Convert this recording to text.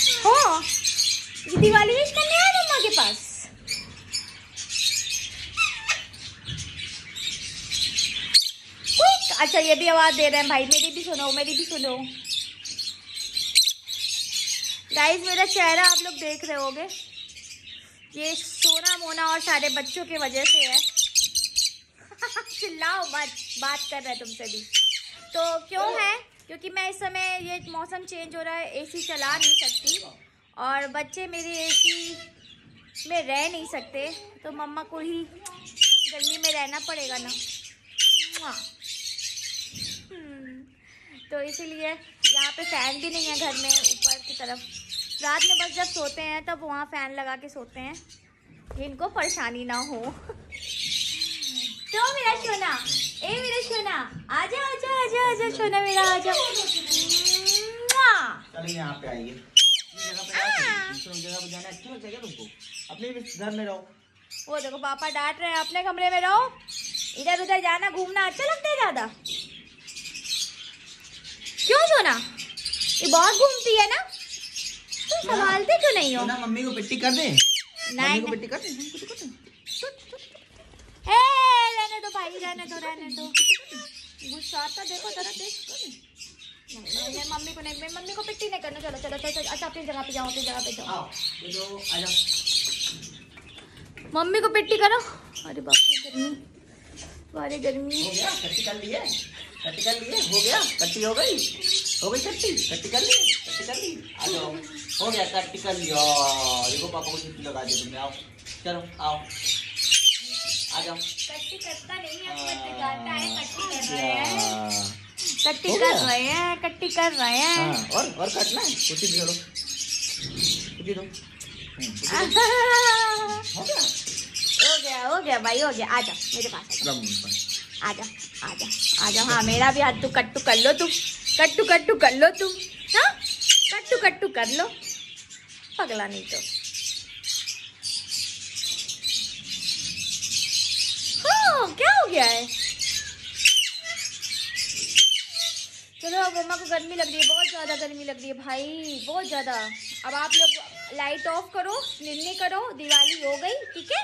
हो। ये दिवाली विश करने आए मम्मा के पास। अच्छा ये भी आवाज़ दे रहे हैं भाई, मेरी भी सुनो, मेरी भी सुनो। गाइस मेरा चेहरा आप लोग देख रहे होगे। ये सोना मोना और सारे बच्चों की वजह से है। चिल्लाओ बात बात कर रहे हैं तुमसे भी। तो क्यों है? क्योंकि मैं इस समय ये मौसम चेंज हो रहा है एसी चला नहीं सकती और बच्चे मेरे एसी में रह नहीं सकते तो मम्मा को ही गर्मी में रहना पड़ेगा ना। हम्म, तो इसीलिए यहाँ पे फ़ैन भी नहीं है घर में ऊपर की तरफ़। रात में बस जब सोते हैं तब वहाँ फ़ैन लगा के सोते हैं इनको परेशानी ना हो। तो मेरा सोना ए मेरा सोना आजा आजा सोना मेरा आजा मुआ। चलिए यहाँ पे आइए जाओ, अच्छा अपने घर में रहो वो देखो पापा डांट रहे हैं अपने कमरे में रहो इधर उधर जाना घूमना अच्छा लगता है ज़्यादा क्यों सोना ये बहुत घूमती है ना तुम संभालते क्यों नहीं हो तो ना मम्मी को पिट्टी कर दे नहीं को पिट्टी कर रहने दो भाई रहने दो रहने दो गुस्सा आता देखो जरा देख नहीं। नहीं नहीं, मम्मी को नहीं मैं मम्मी को पिट्टी नहीं करना। चलो चलो चलो अच्छा अपनी जगह पे जाओ अपनी जगह पे जाओ। आओ ये दो आ जाओ। मम्मी को पिट्टी करो। अरे बाप रे गर्मी। बारे गर्मी। हो गया कट्टी कर लिए कट्टी कर लिए हो गया कट्टी हो गई। हो गई कट्टी कट्टी कर ली कट्टी कर ली। आ जाओ। हो गया कट्टी कर लिया देखो पापा को छुट्टी लगा दी तुमने आओ। चलो आओ। आ जाओ। कट्टी करता नहीं है बट गाता है कट्टी कर रहे हैं हाँ। कट्टी कर रहे हैं कट्टी कर रहे हैं। हाँ, और और काटना है? कुछ भी करो कुछ दो। हम्म, दो। हो गया? हो गया हो गया भाई हो गया। आ जाओ मेरे पास रम पर। आ जाओ आ जाओ आ जाओ। हाँ मेरा भी हाथ तू कट्टू कर लो तुम कट्टू कट्टू कर लो तुम हाँ? कट्टू कट्टू कर लो। पगला नहीं तो। हाँ क्या हो गया है? अब मम्मा को गर्मी लग रही है, बहुत ज़्यादा गर्मी लग रही है भाई, बहुत ज़्यादा। अब आप लोग लाइट ऑफ़ करो निर्णय करो, दिवाली हो गई, ठीक है?